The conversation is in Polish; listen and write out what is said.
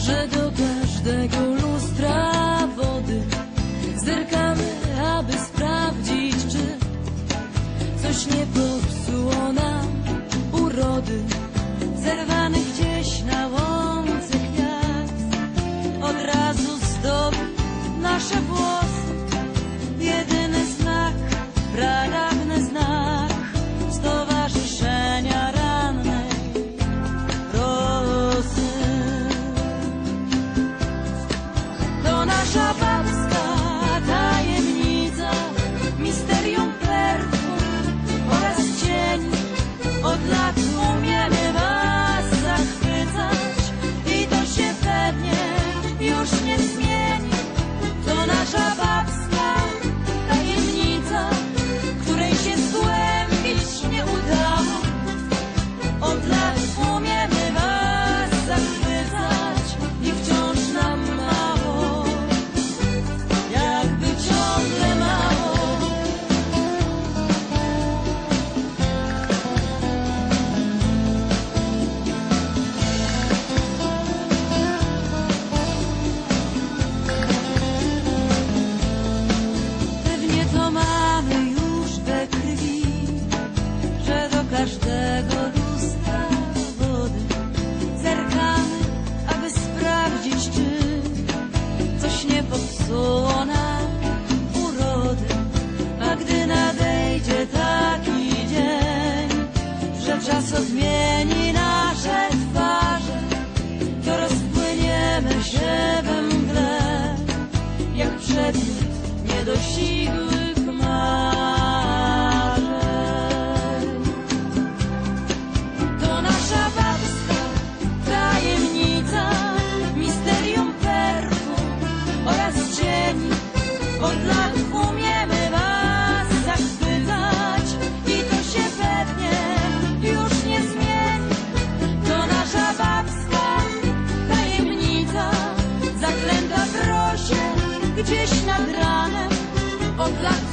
że do każdego lustra wody zerkamy, aby sprawdzić, czy coś nie było. zmieni nasze twarze, to rozpłyniemy się we mgle, jak przedmiot niedosigłych marzeń. To nasza babska tajemnica, misterium perfum oraz cieni od lat umie gdzieś nad ranem od lat